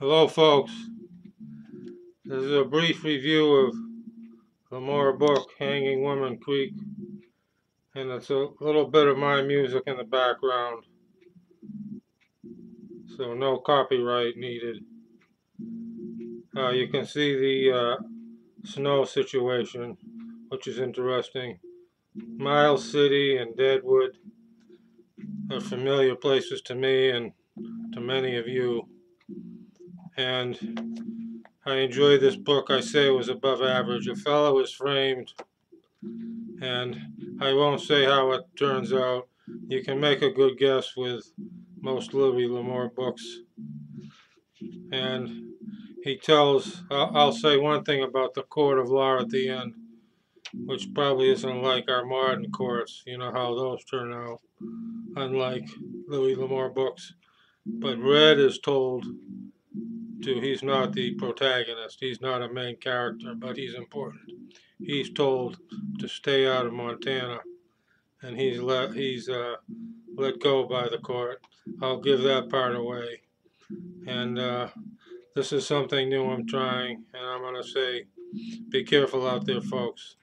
Hello, folks. This is a brief review of the L'Amour book, Hanging Woman Creek, and it's a little bit of my music in the background, so no copyright needed. Uh, you can see the uh, snow situation, which is interesting. Miles City and Deadwood are familiar places to me and to many of you and I enjoy this book. I say it was above average. A fellow is framed, and I won't say how it turns out. You can make a good guess with most Louis L'Amour books. And he tells, I'll, I'll say one thing about the court of law at the end, which probably isn't like our modern courts. You know how those turn out, unlike Louis L'Amour books. But Red is told to he's not the protagonist. He's not a main character, but he's important. He's told to stay out of Montana, and he's let he's uh, let go by the court. I'll give that part away. And uh, this is something new I'm trying, and I'm going to say, be careful out there, folks.